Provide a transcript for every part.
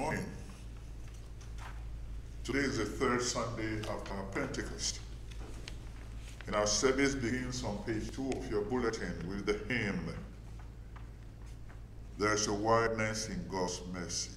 morning. Today is the third Sunday after Pentecost. And our service begins on page two of your bulletin with the hymn, There's a Wideness in God's Mercy.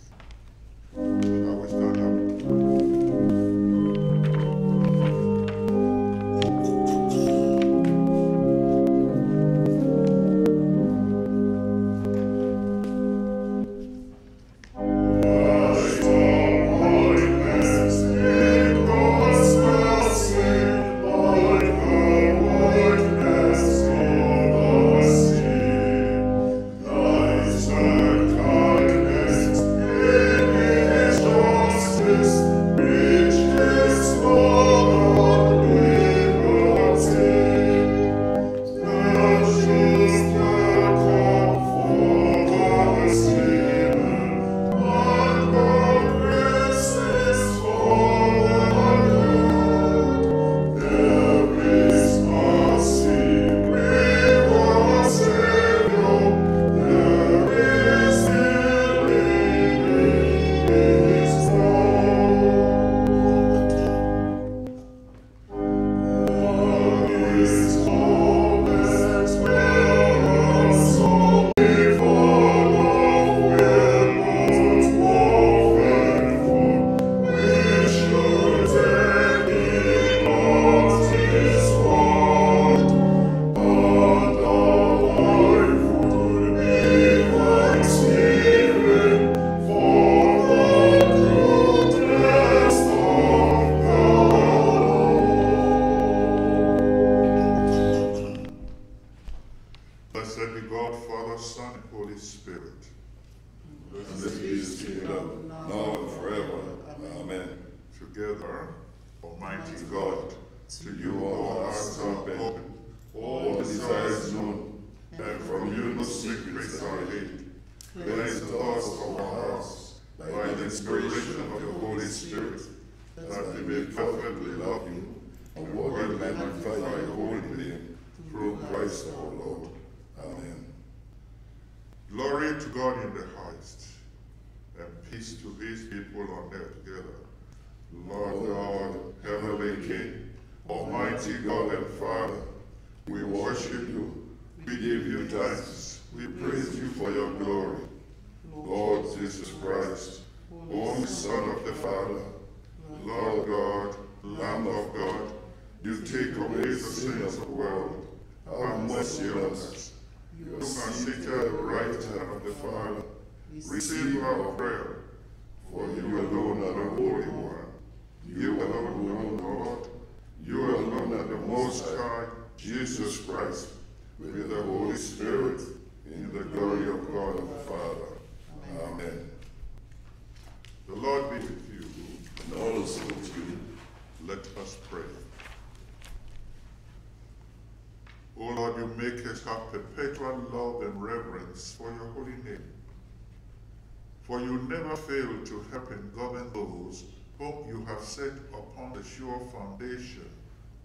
For you never fail to help and govern those whom you have set upon the sure foundation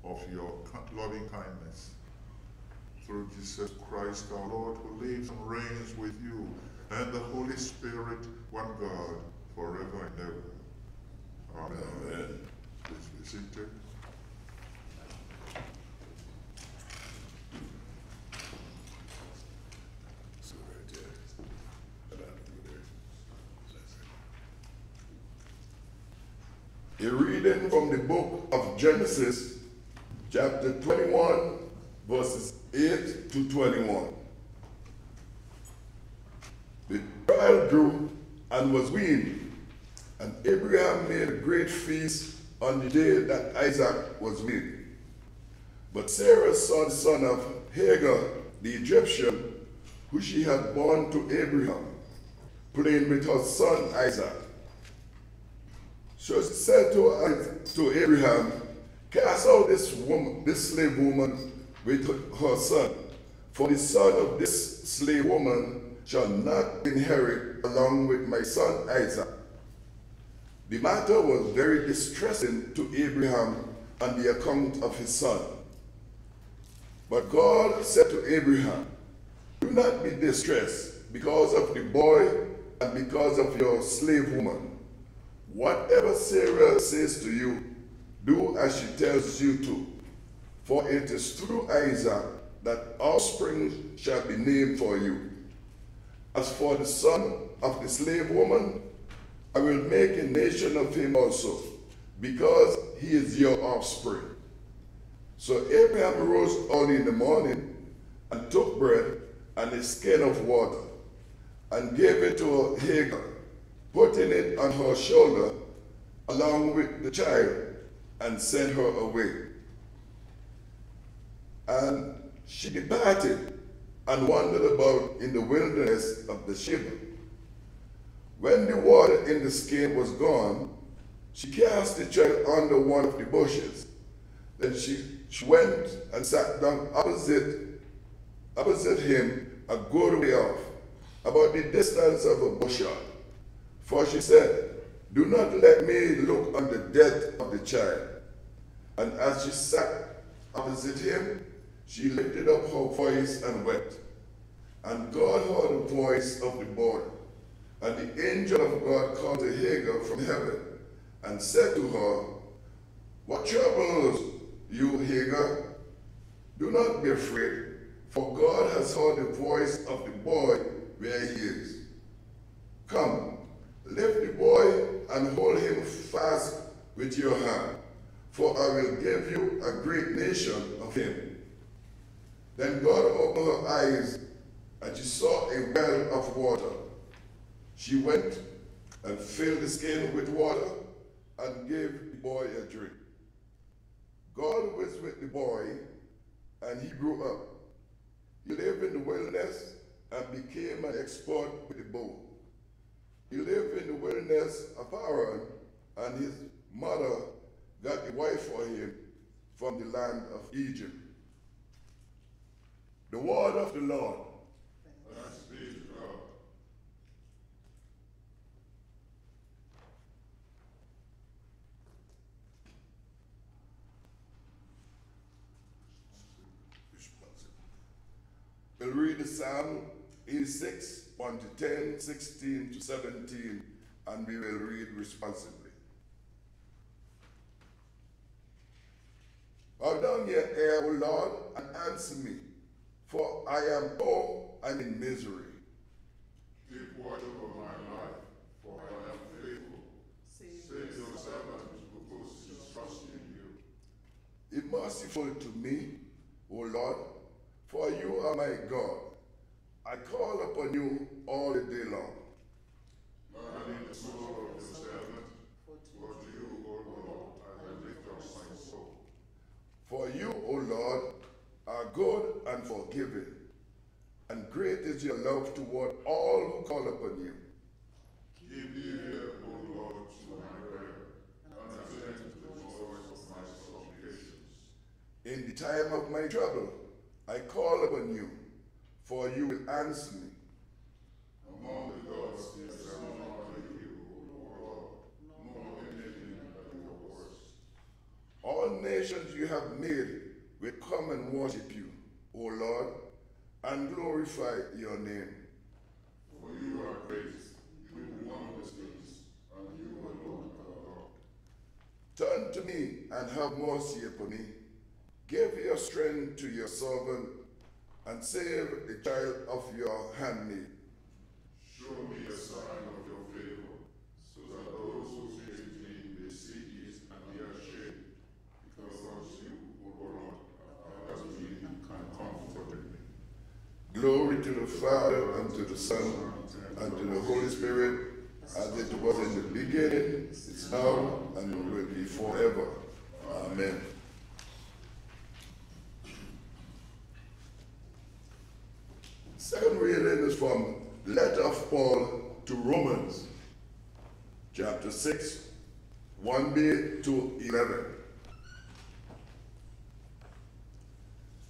of your loving kindness. Through Jesus Christ our Lord, who lives and reigns with you and the Holy Spirit, one God, forever and ever. Amen. Amen. Please be seated. So right there. And that over A reading from the book of Genesis, chapter 21, verses 8 to 21. The child grew and was weaned, and Abraham made a great feast on the day that Isaac was weaned. But Sarah saw the son of Hagar, the Egyptian, who she had borne to Abraham, playing with her son Isaac. So she said to, I- to Abraham, Cast out this woman, this slave woman with her son, for the son of this slave woman shall not inherit along with my son Isaac. The matter was very distressing to Abraham on the account of his son. But God said to Abraham, Do not be distressed because of the boy and because of your slave woman. Whatever Sarah says to you, do as she tells you to. For it is through Isaac that offspring shall be named for you. As for the son of the slave woman, I will make a nation of him also, because he is your offspring. So Abraham rose early in the morning and took bread and a skin of water and gave it to Hagar, putting it on her shoulder along with the child, and sent her away. And she departed and wandered about in the wilderness of Beersheba. When the water in the skin was gone, she cast the child under one of the bushes. Then she, she went and sat down opposite, opposite him a good way off, about the distance of a bushel. For she said, Do not let me look on the death of the child. And as she sat opposite him, she lifted up her voice and wept. And God heard the voice of the boy. And the angel of God called to Hagar from heaven and said to her, What troubles you, Hagar? Do not be afraid, for God has heard the voice of the boy where he is. Come, lift the boy and hold him fast with your hand, for I will give you a great nation of him. Then God opened her eyes, and she saw a well of water. She went and filled the skin with water and gave the boy a drink. God was with the boy, and he grew up. He lived in the wilderness and became an expert with the bow. He lived in the wilderness of Paran, and his mother got a wife for him from the land of Egypt. The word of the Lord. Thanks be to God. We'll read the Psalm 86, 1 to 10, 16 to 17, and we will read responsibly. Bow down your ear, O Lord, and answer me, for I am poor and in misery. Keep watch over my life, for I am faithful. Save your servant who puts his trust in you. Be merciful to me, O Lord, for you are my God. I call upon you all the day long. Pardon the soul of your servant, for to you, O Lord, I lift up my soul. For you, O Lord, are good and forgiving, and great is your love toward all who call upon you. Give ear, O Lord, to my prayer, and attend to the voice of my supplications. In the time of my trouble, I call upon you, for you will answer me. Among the gods, there is like you, O Lord, nor anything like your works. All nations you have made will come and worship you, O Lord, and glorify your name. For you are great, you do wondrous things, and you alone are God. Turn to me and have mercy upon me. Give your strength to your servant, and save the child of your handmaid. Show me a sign of your favor, so that those who hate me may see it and be ashamed, because of you, O Lord, have me and comforted me. Glory to the Father, and to the Son, and to the Holy Spirit, as it was in the beginning, is now, and will be forever. Amen. Reading is from letter of Paul to Romans, chapter 6, 1b to 11.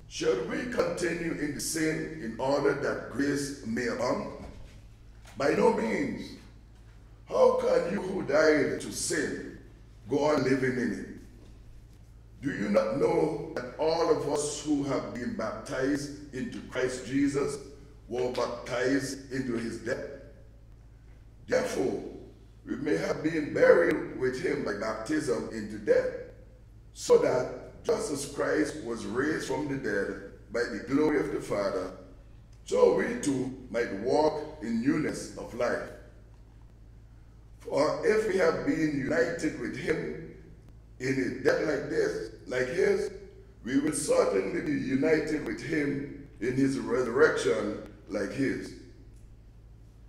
Should we continue in the sin in order that grace may abound? By no means. How can you who died to sin go on living in it? Do you not know that all of us who have been baptized into Christ Jesus were baptized into his death? Therefore, we may have been buried with him by baptism into death, so that just as Christ was raised from the dead by the glory of the Father, so we too might walk in newness of life. For if we have been united with him in a death like this, like his, we will certainly be united with him in his resurrection like his.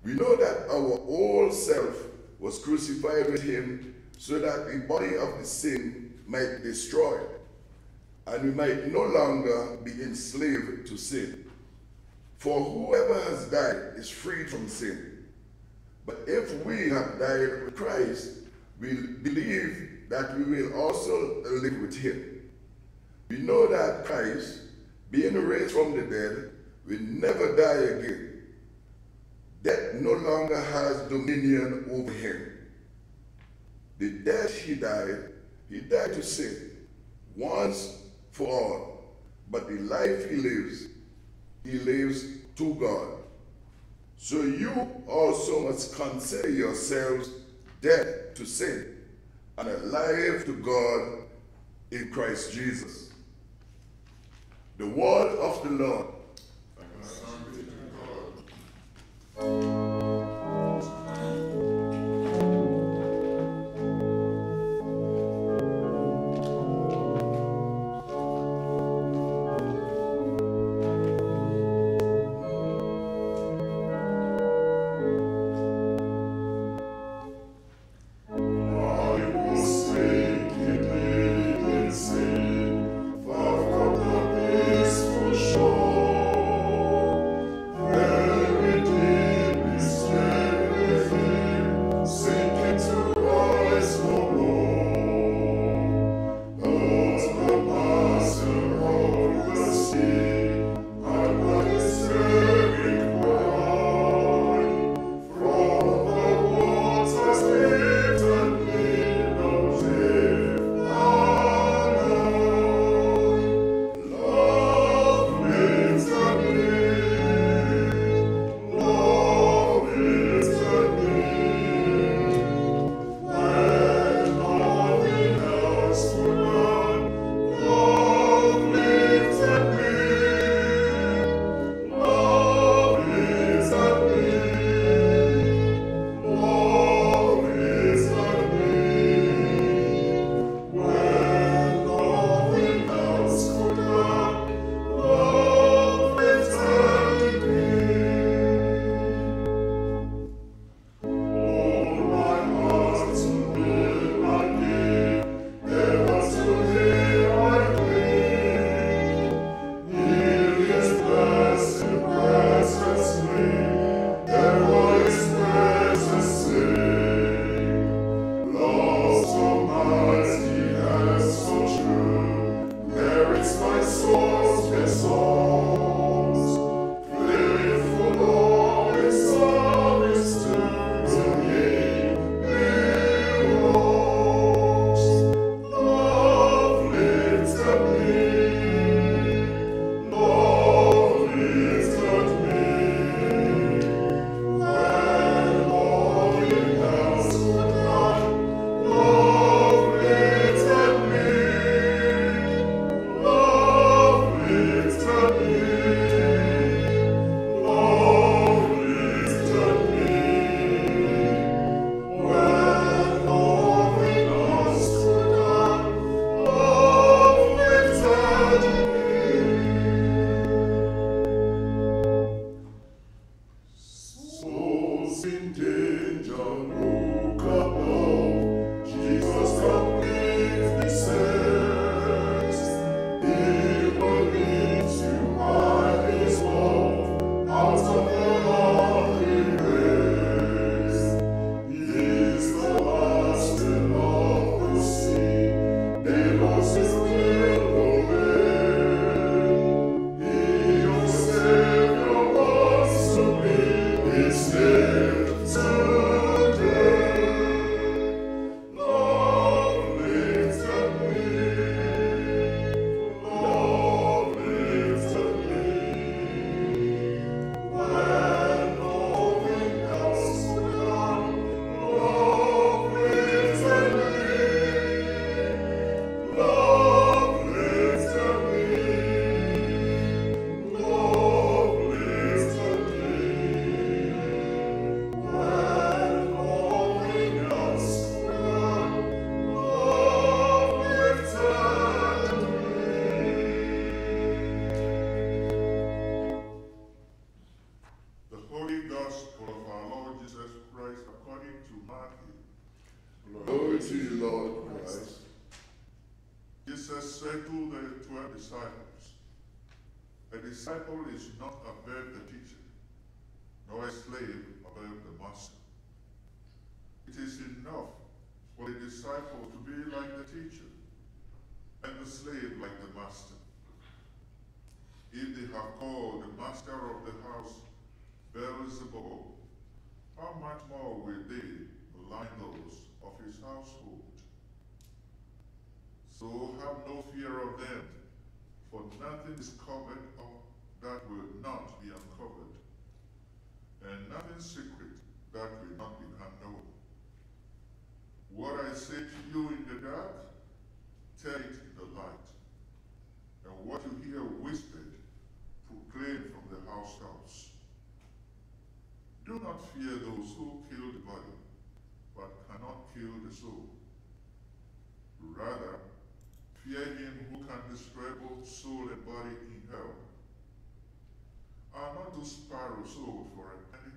We know that our old self was crucified with him so that the body of the sin might be destroyed, and we might no longer be enslaved to sin. For whoever has died is freed from sin. But if we have died with Christ, we believe that we will also live with him. We know that Christ, being raised from the dead, will never die again. Death no longer has dominion over him. The death he died, he died to sin once for all. But the life he lives, he lives to God. So you also must consider yourselves dead to sin and alive to God in Christ Jesus. The word of the Lord. Is covered up that will not be uncovered, and nothing secret that will not become known. What I say to you in the dark, tell it in the light, and what you hear whispered, proclaim from the housetops. Do not fear those who kill the body, but cannot kill the soul. Rather, fear him who can destroy both soul and body in hell. Are not those sparrows sold for a penny?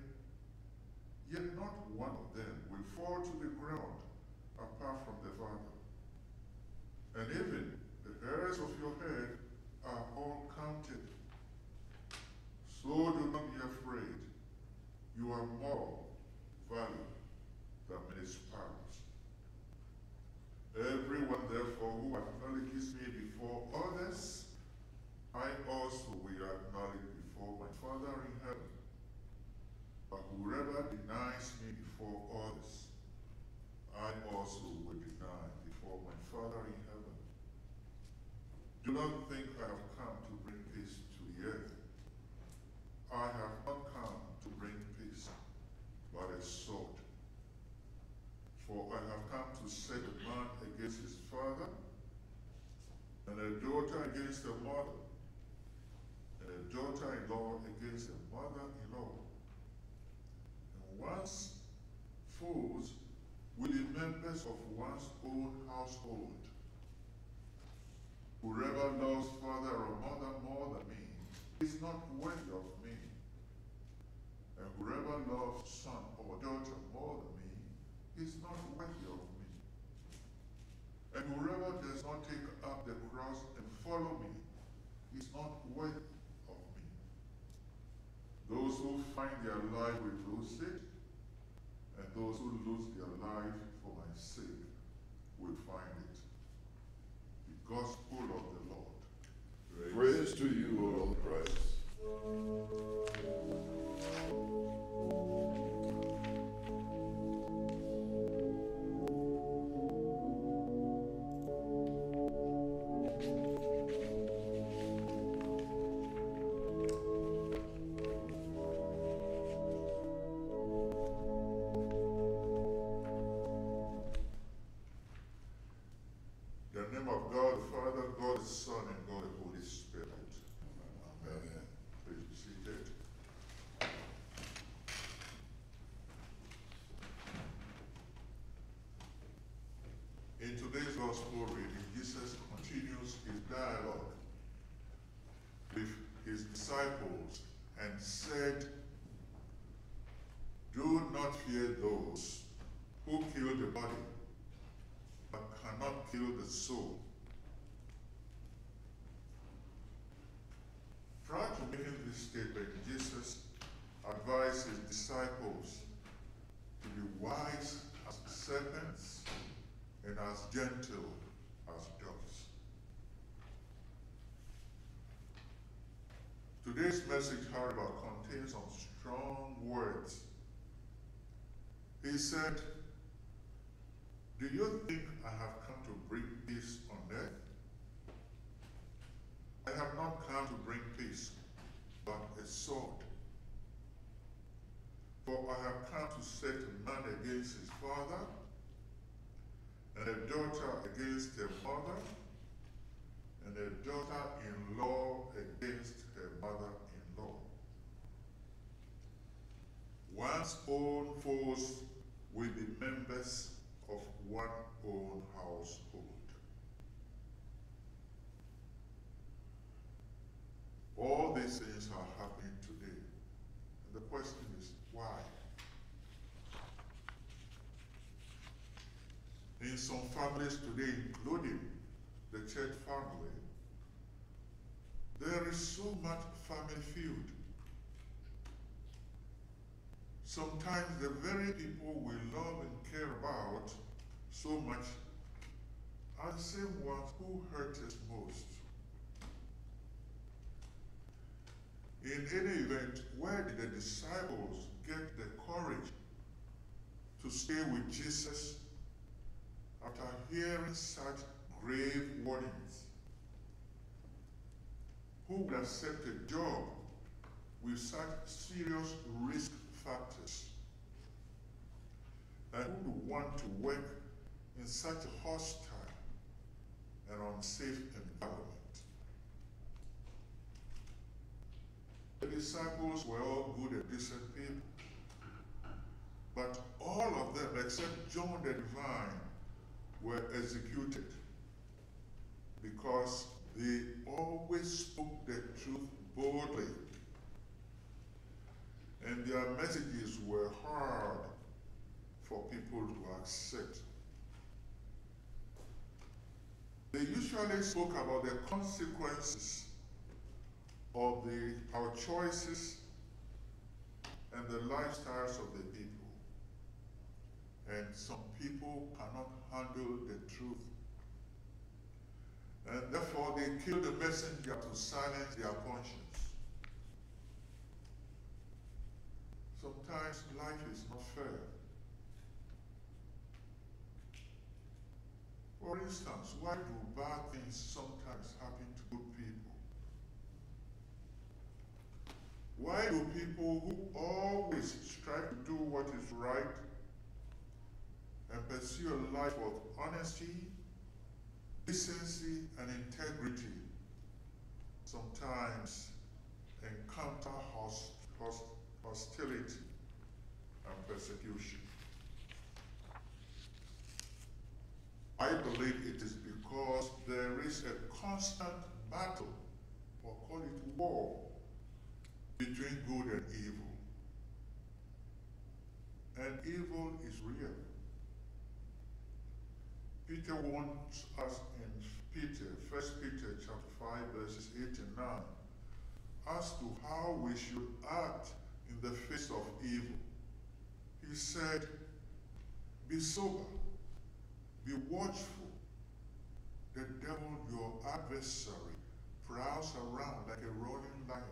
Yet not one of them will fall to the ground apart from the Father. And even the hairs of your head are all counted. So do not be afraid. You are more valuable than many sparrows. Everyone, therefore, who acknowledges me before others, I also will acknowledge before my Father in heaven. But whoever denies me before others, I also will deny before my Father in heaven. Do not think I have come to bring peace to the earth. I have not come to bring peace, but a sword. For I have come to set a man against his father, and a daughter against a mother, and a daughter-in-law against a mother-in-law. And one's foes will be members of one's own household. Whoever loves father or mother more than me is not worthy of me. And whoever loves son or daughter more than me is not worthy of me. And whoever does not take up the cross and follow me is not worthy of me. Those who find their life will lose it, and those who lose their life for my sake will find it. The gospel of the Lord. Praise to you, O Lord Christ. Message, however, contains some strong words. He said, Do you think I have come to bring peace on earth? I have not come to bring peace, but a sword. For I have come to set a man against his father, and a daughter against her mother, and a daughter-in-law against her mother-in-law. one's own foes will be members of one own household. All these things are happening today. And the question is, why? In some families today, including the church family, there is so much family feud Sometimes the very people we love and care about so much are the same ones who hurt us most. In any event, where did the disciples get the courage to stay with Jesus after hearing such grave warnings? Who would accept a job with such serious risk factors? And who would want to work in such a hostile and unsafe environment? The disciples were all good and decent people. But all of them, except John the Divine, were executed because they always spoke the truth boldly. And their messages were hard for people to accept. They usually spoke about the consequences of the, our choices and the lifestyles of the people. And some people cannot handle the truth. And therefore they kill the messenger to silence their conscience. Sometimes life is not fair. For instance, why do bad things sometimes happen to good people? Why do people who always strive to do what is right and pursue a life of honesty, decency, and integrity sometimes encounter host, hostility and persecution? I believe it is because there is a constant battle, or call it war, between good and evil. And evil is real. Peter warns us in Peter, 1 Peter chapter 5, verses 8 and 9, as to how we should act the face of evil. He said, Be sober, be watchful. The devil, your adversary, prowls around like a roaring lion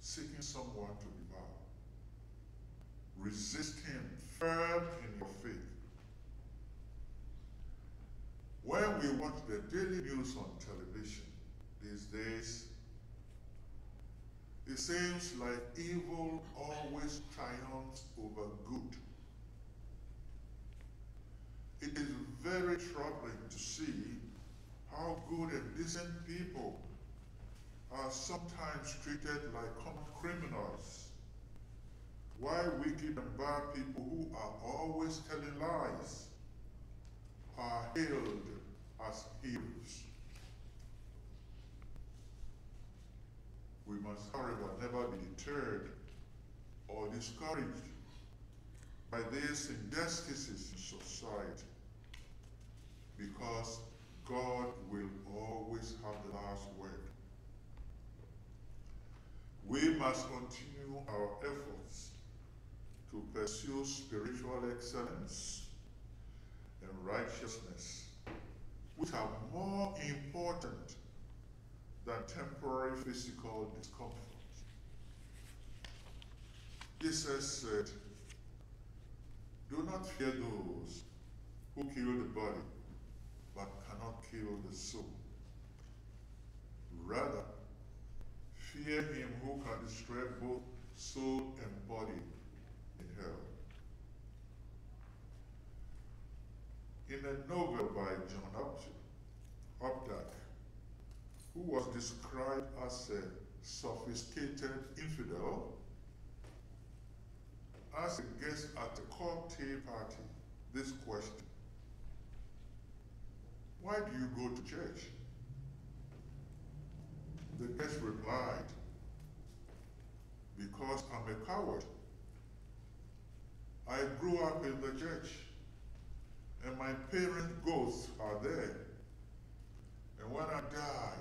seeking someone to devour. Resist him firm in your faith. When we watch the daily news on television these days, it seems like evil always triumphs over good. It is very troubling to see how good and decent people are sometimes treated like common criminals, Why wicked and bad people who are always telling lies are hailed as heroes. We must, however, never be deterred or discouraged by these injustices in society because God will always have the last word. We must continue our efforts to pursue spiritual excellence and righteousness, which are more important than temporary physical discomfort. Jesus said, Do not fear those who kill the body, but cannot kill the soul. Rather, Fear him who can destroy both soul and body in hell. In a novel by John Updike, who was described as a sophisticated infidel, asked a guest at a cocktail party this question Why do you go to church? The guest replied, Because I'm a coward. I grew up in the church. And my parents' ghosts are there. And when I die,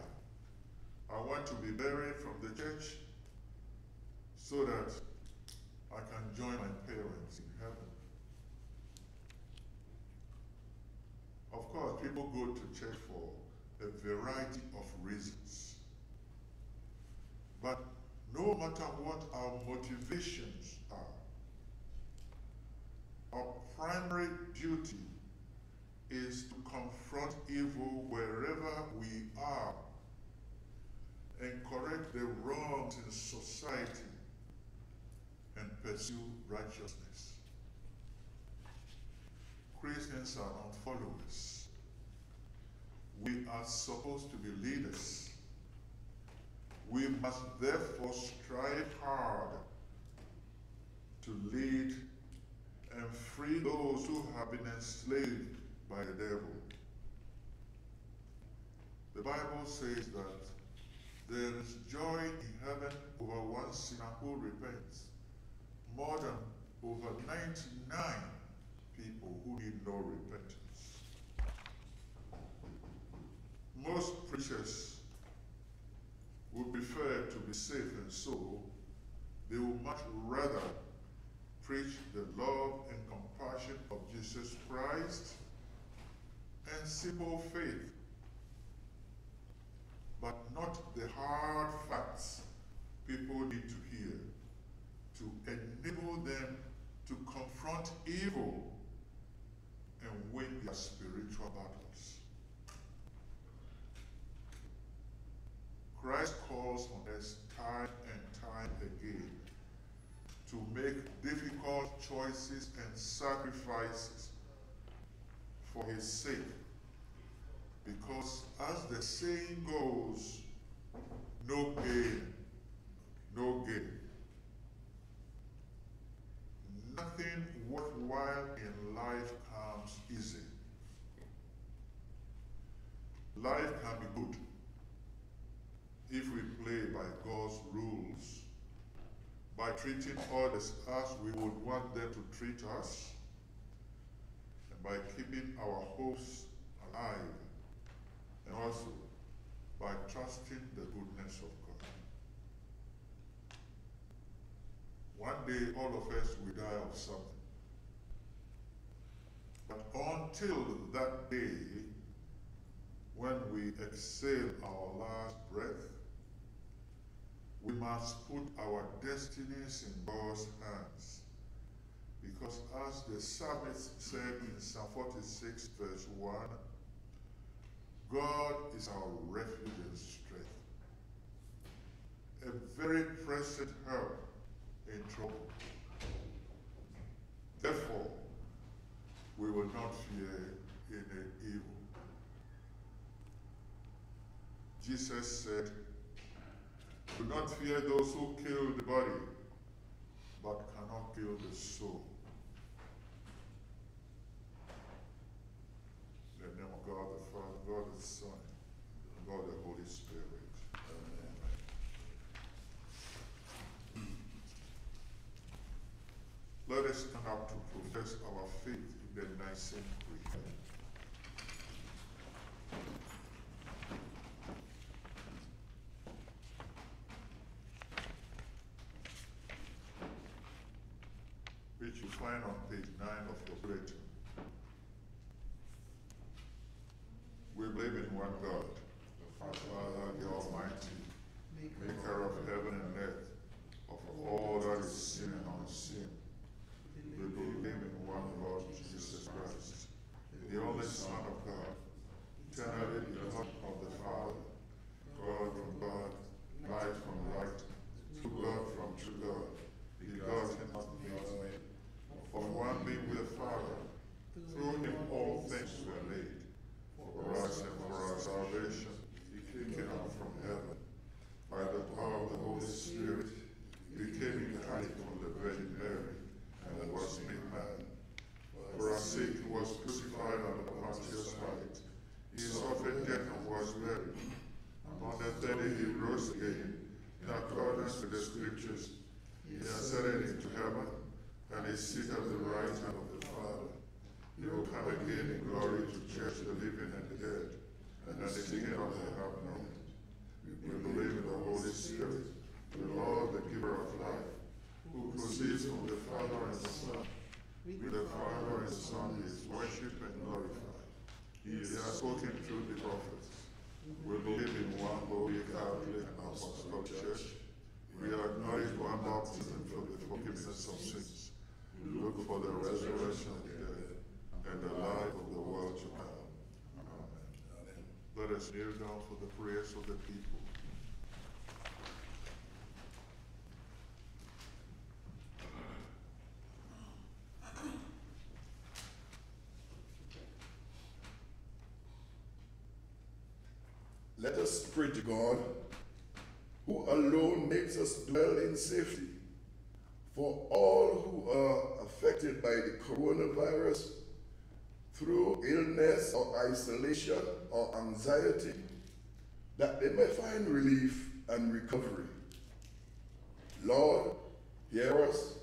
I want to be buried from the church so that I can join my parents in heaven. Of course, people go to church for a variety of reasons. But no matter what our motivations are, our primary duty is to confront evil wherever we are and correct the wrongs in society and pursue righteousness. Christians are not followers. We are supposed to be leaders. We must therefore strive hard to lead and free those who have been enslaved by the devil. The Bible says that there is joy in heaven over one sinner who repents, more than over 99 people who need no repentance. Most preachers would prefer to be safe and so they would much rather preach the love and compassion of Jesus Christ and simple faith, but not the hard facts people need to hear to enable them to confront evil and win their spiritual battles. Christ calls on us time and time again to make difficult choices and sacrifices for his sake. Because as the saying goes, no gain, no gain. Nothing worthwhile in life comes easy. Life can be good if we play by God's rules, by treating others as we would want them to treat us, and by keeping our hopes alive, and also by trusting the goodness of God. One day, all of us will die of something. But until that day, when we exhale our last breath, we must put our destinies in God's hands. Because as the psalmist said in Psalm 46, verse 1, God is our refuge and strength, a very present help in trouble. Therefore, we will not fear any evil. Jesus said, Do not fear those who kill the body, but cannot kill the soul. In the name of God God the Son, God the Holy Spirit. Amen. Let us stand up to profess our faith in the Nicene Creed. Which you find on page 9 of your bulletin. We believe in one God, the Father, the Almighty, maker of heaven and earth, of all that is seen and unseen. We believe in one Lord Jesus Christ, the only Son of God, eternally begotten of the Father, God from God, light from light, true God from true God, begotten of made, of one being with the Father, through him all things were made. For us and for our salvation, he came down from heaven. By the power of the Holy Spirit, he became incarnate from the Virgin Mary and was made man. For our sake he was crucified on the Pontius Pilate. He suffered death and was buried. And on the third day he rose again, in accordance with the scriptures. He ascended into heaven, and is seated at the right hand of the Father. He will come again in glory to judge the living and the dead, and the kingdom they have known. We believe in the Holy Spirit, the Lord, the giver of life, who proceeds from the Father and the Son. With the Father and Son is worshipped and glorified. He has spoken through the prophets. We believe in one holy Catholic and Apostolic Church. We acknowledge one baptism for forgiveness of sins. We look for the resurrection of the dead and the life of the world to come. Amen. Let us kneel down for the prayers of the people. Let us pray to God, who alone makes us dwell in safety. For all who are affected by the coronavirus through illness or isolation or anxiety, that they may find relief and recovery. Lord, hear us.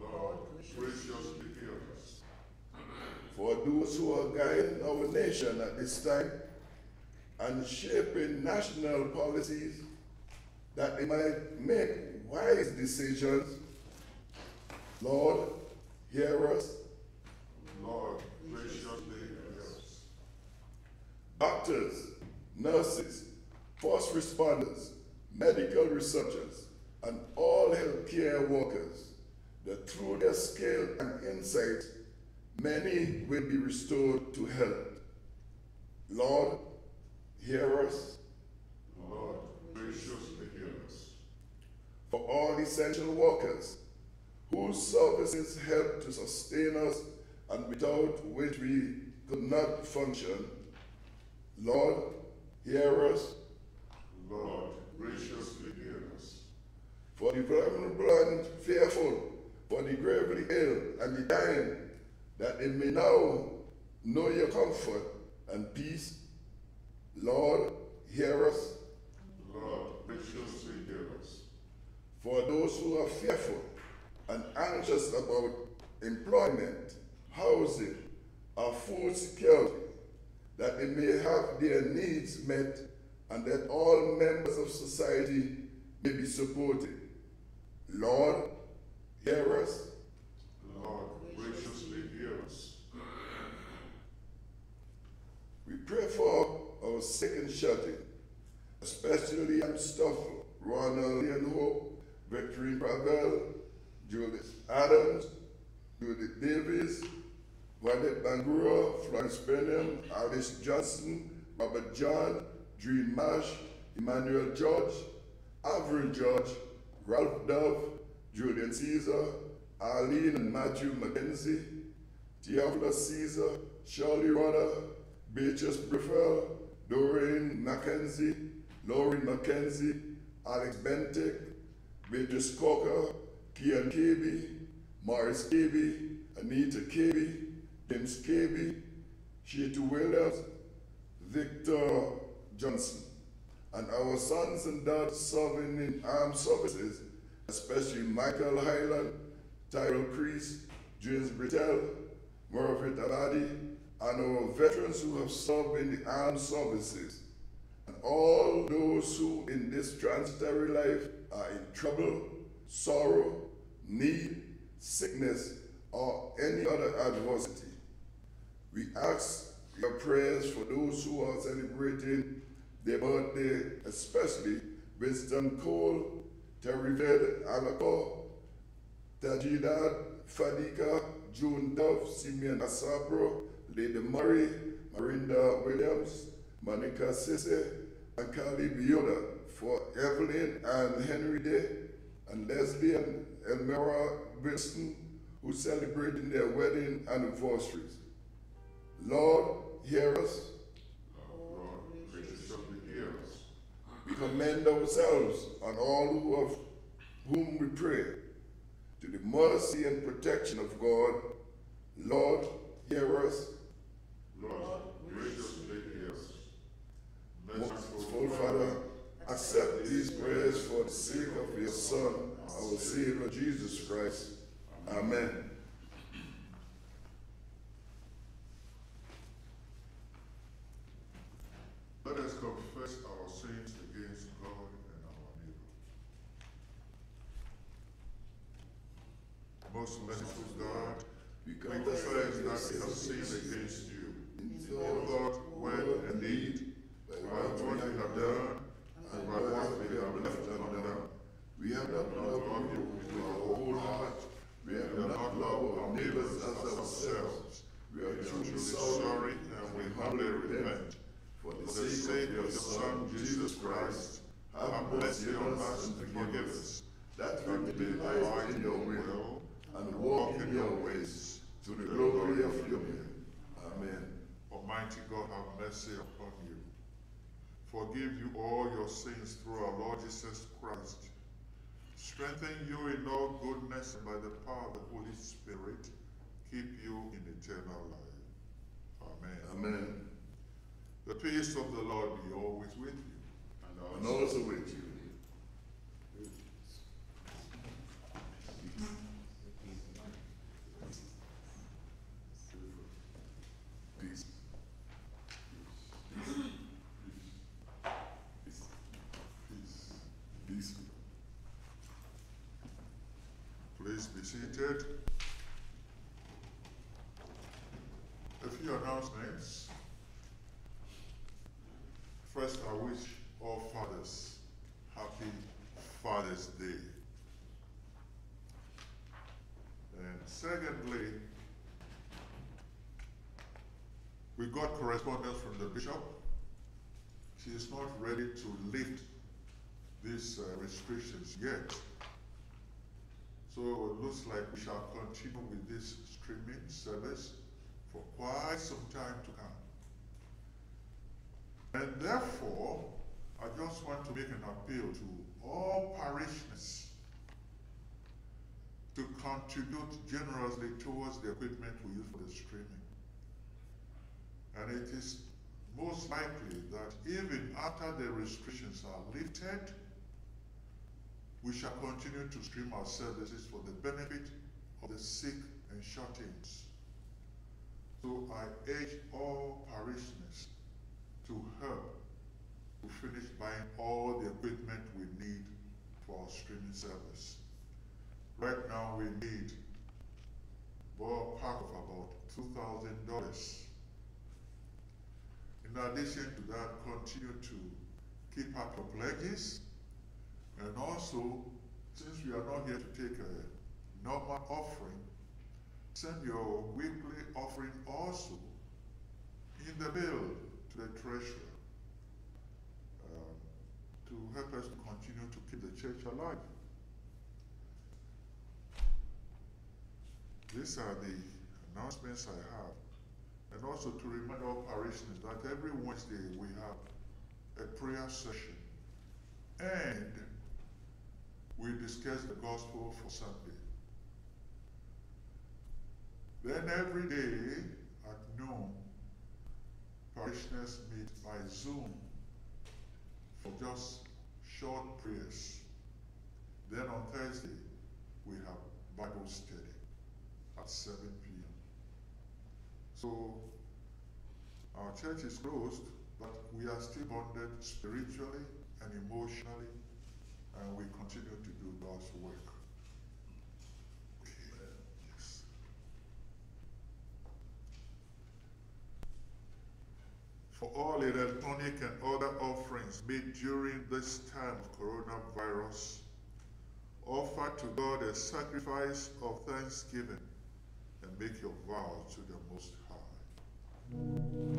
Lord, graciously hear us. For those who are guiding our nation at this time and shaping national policies that they might make wise decisions. Lord, hear us. Lord, graciously hear us. Doctors, nurses, first responders, medical researchers, and all healthcare workers, that through their skill and insight, many will be restored to health. Lord, hear us. Lord, graciously hear us. For all essential workers, whose services help to sustain us and without which we could not function, Lord, hear us. Lord, graciously hear us. For the vulnerable and fearful, for the gravely ill and the dying, that they may now know your comfort and peace, Lord, hear us. Lord, graciously. For those who are fearful and anxious about employment, housing, or food security, that they may have their needs met and that all members of society may be supported. Lord, hear us. Lord, graciously hear us. We pray for our sick and shut especially Liam Stoffel, Ronald Ian Hope, Victorine Gravel, Judith Adams, Judith Davis, Juanette Bangura, Florence Benham, Alice Johnson, Robert John, Dream Marsh, Emmanuel George, Avril George, Ralph Dove, Julian Caesar, Arlene and Matthew McKenzie, Theophilus Caesar, Shirley Rodder, Beatrice Briffel, Doreen McKenzie, Lauren McKenzie, Alex Bentic, Beatrice Coker, Kian KB, Morris KB, Anita KB, James KB, Sheeta Williams, Victor Johnson, and our sons and daughters serving in armed services, especially Michael Highland, Tyrell Crease, James Britell, Murphy Abadi, and our veterans who have served in the armed services, and all those who in this transitory life are in trouble, sorrow, need, sickness, or any other adversity. We ask your prayers for those who are celebrating their birthday, especially Wisdom Cole, Terived Alako, Tajidad Fadika, June Dove, Simeon Asabro, Lady Murray, Marinda Williams, Monica Sisse, and Carly Biola for Evelyn and Henry Day, and Leslie and Elmira Wilson, who celebrating their wedding anniversaries. Lord, hear us. Lord, graciously hear us. We commend ourselves and all who of whom we pray to the mercy and protection of God. Lord, hear us. Lord, graciously hear us. Merciful Father, Accept these prayers for the sake of your Son, our Savior Jesus Christ. Amen. Let us confess our sins against God and our neighbor. Most merciful God, we confess that we have sinned against you. In thought, when and deed, by what we have done and by what we have left undone. We have not loved you with our whole heart. We have not loved our neighbors as ourselves. We are truly sorry and we humbly repent. for the sake of your Son, Jesus Christ, have mercy on us and forgive us, that we may delight in your will and walk in your ways to the glory of your name. Amen. Almighty God, have mercy upon. Forgive you all your sins through our Lord Jesus Christ. Strengthen you in all goodness and by the power of the Holy Spirit, keep you in eternal life. Amen. Amen. The peace of the Lord be always with you. And also with you. Peace. Peace. Peace. Please be seated. A few announcements. First, I wish all fathers happy Father's Day. And secondly, we got correspondence from the bishop. She is not ready to lift these uh, restrictions yet. So it looks like we shall continue with this streaming service for quite some time to come. And therefore, I just want to make an appeal to all parishioners to contribute generously towards the equipment we use for the streaming. And it is most likely that even after the restrictions are lifted, we shall continue to stream our services for the benefit of the sick and shut-ins. So I urge all parishioners to help to finish buying all the equipment we need for our streaming service. Right now, we need ballpark of about $2,000. In addition to that, continue to keep up your pledges. And also, since we are not here to take a normal offering, send your weekly offering also in the bill to the treasurer um, to help us to continue to keep the church alive. These are the announcements I have. And also to remind all parishioners that every Wednesday we have a prayer session. And we discuss the gospel for Sunday. Then every day at noon, parishioners meet by Zoom for just short prayers. Then on Thursday, we have Bible study at 7 p.m. So our church is closed, but we are still bonded spiritually and emotionally, and we continue to do God's work. For all electronic and other offerings made during this time of coronavirus, offer to God a sacrifice of thanksgiving and make your vow to the Most High.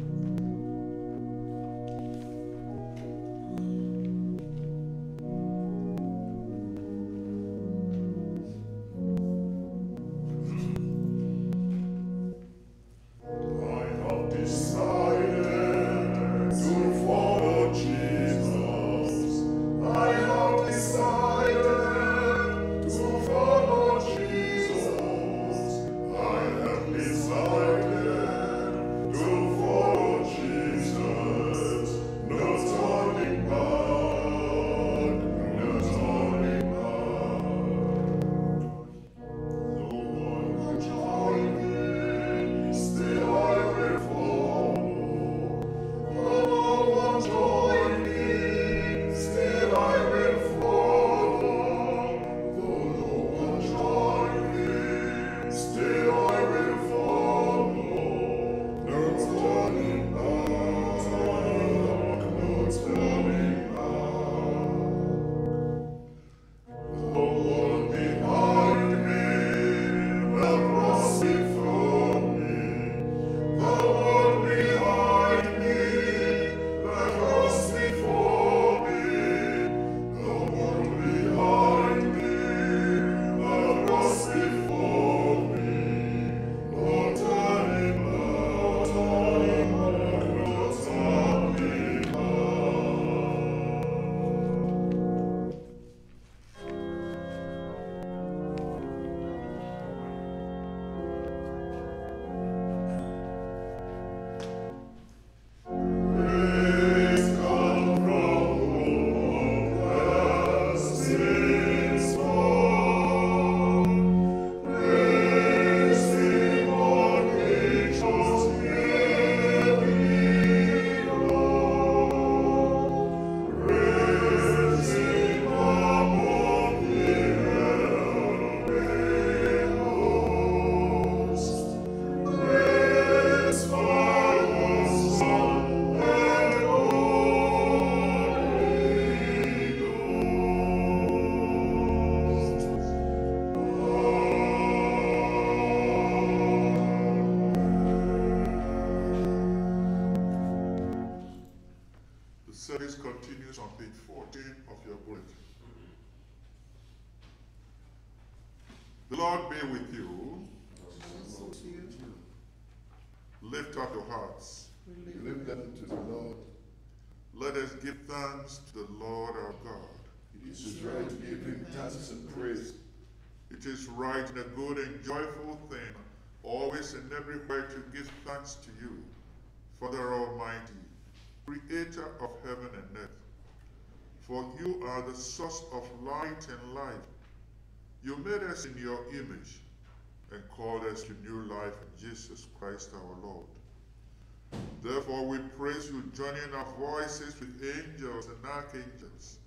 Your bulletin. The Lord be with you. Lift up your hearts. We lift them to the Lord. Let us give thanks to the Lord our God. It is right to give him thanks and praise. It is right and a good and joyful thing, always and everywhere to give thanks to you, Father Almighty, Creator of heaven and earth. For you are the source of light and life. You made us in your image and called us to new life in Jesus Christ our Lord. Therefore, we praise you, joining our voices with angels and archangels,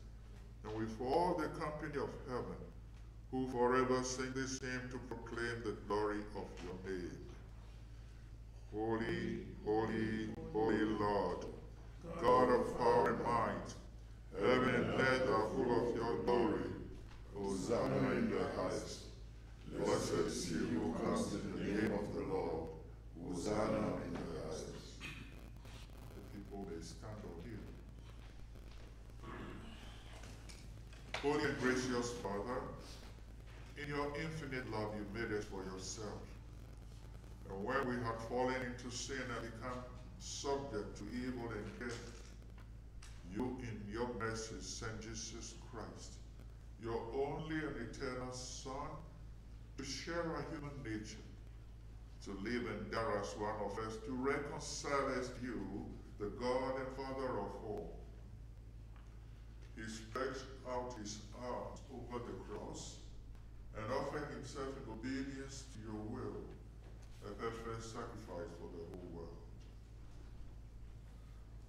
and with all the company of heaven, who forever sing this hymn to proclaim the glory of your name. Holy, holy, holy Lord, God of power and might, heaven and earth are full of your glory. Hosanna in the highest. Blessed is he who comes in the name of the Lord. Hosanna in the highest. The people may stand or hear. Holy and gracious Father, in your infinite love you made us for yourself. And when we had fallen into sin and become subject to evil and death, you in your mercy sent Jesus Christ, your only and eternal Son, to share our human nature, to live and die as one of us, to reconcile us to you, the God and Father of all. He stretched out his arms over the cross and offered himself in obedience to your will, a perfect sacrifice for the whole world.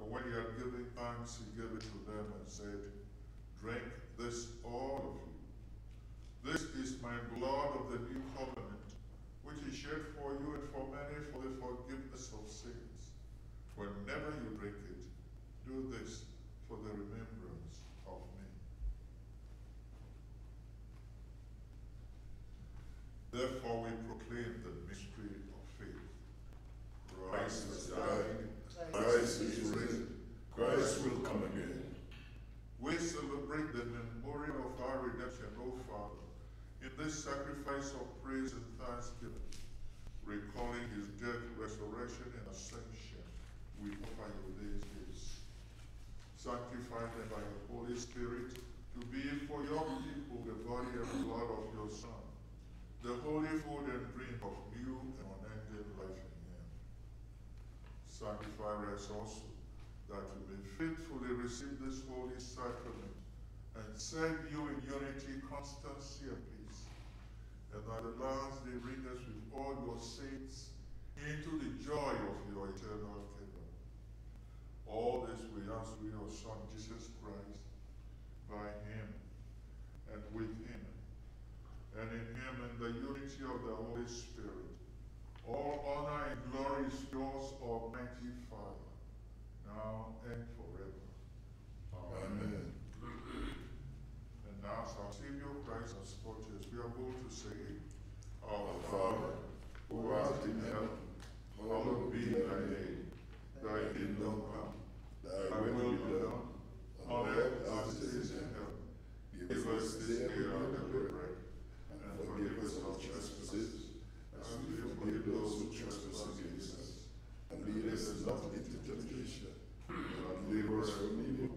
And when he had given thanks, he gave it to them and said, Drink this, all of you. This is my blood of the new covenant, which is shed for you and for many for the forgiveness of sins. Whenever you drink it, do this for the remembrance of me. Therefore, we proclaim the mystery of faith. Christ has died, Christ is risen. Christ will come again. We celebrate the memorial of our redemption, O Father, in this sacrifice of praise and thanksgiving, recalling his death, resurrection, and ascension. We offer you these gifts. Sanctify them by the Holy Spirit to be for your people the body and blood of your Son, the holy food and drink of new and unending life in him. Sanctify us also that we may faithfully receive this holy sacrament and serve you in unity, constancy, and peace. And at the last day bring us with all your saints into the joy of your eternal kingdom. All this we ask through your Son, Jesus Christ, by him and with him, and in him in the unity of the Holy Spirit. All honor and glory is yours, Almighty Father now and forever. Amen. And now, as our Savior Christ has taught us, we are bold to say, Our Father, who art in heaven, hallowed be thy name. thy kingdom come, Thy thy will will be be done, done, on earth as it is in heaven. Give us this day our daily bread, and forgive us our trespasses, as we forgive those who trespass against us. And lead us not into temptation, but deliver us from evil.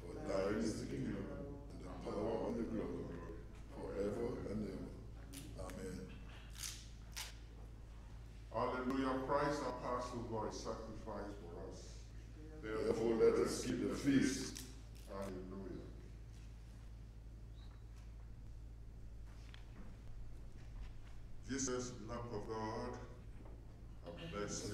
For thine is the kingdom, and the power, and the glory, forever and ever. Amen. Hallelujah, Christ our Passover is sacrificed for us. Therefore, let us keep the feast. Hallelujah. Jesus, Lamb of God, have mercy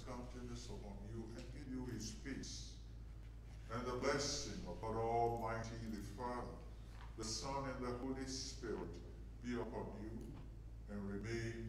comes this upon you and give you his peace. And the blessing of God Almighty, the Father, the Son, and the Holy Spirit be upon you and remain